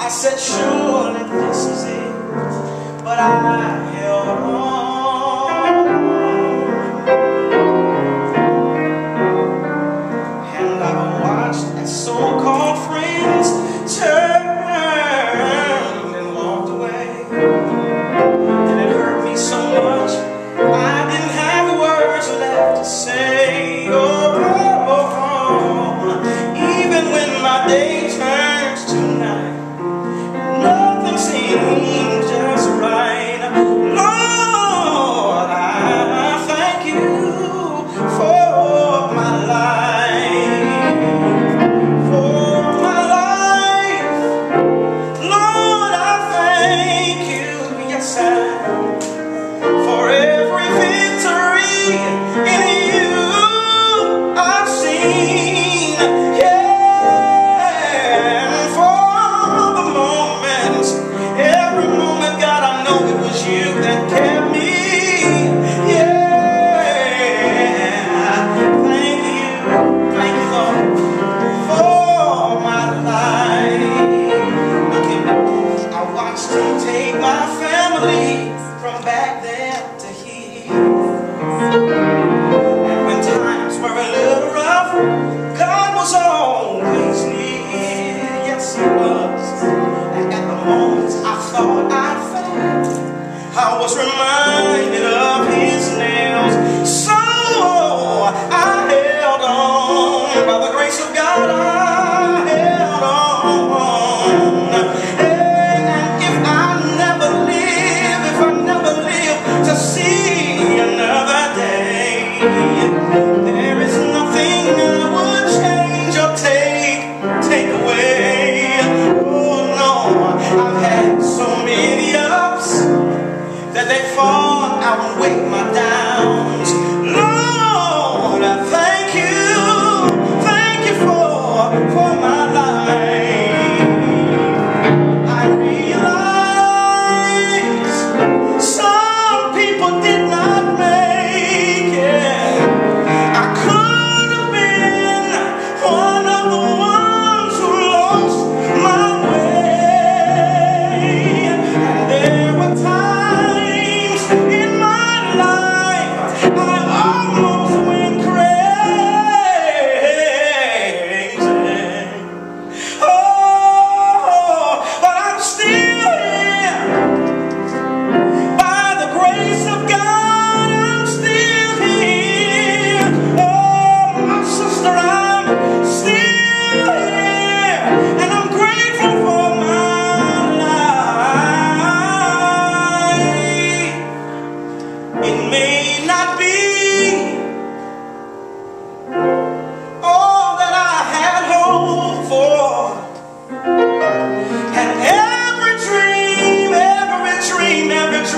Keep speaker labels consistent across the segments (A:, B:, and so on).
A: I said, surely this is it. But I held on. my family from back then to here. And when times were a little rough, God was always near. Yes, He was. And at the moments I thought I'd fail, I was reminded of. I'm with my dad.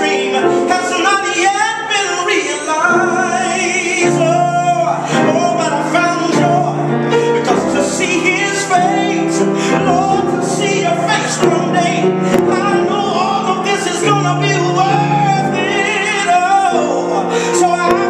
A: dream has not yet been realized. Oh, oh, but I found joy because to see His face, Lord, to see Your face one day, I know all of this is gonna be worth it. Oh, so I.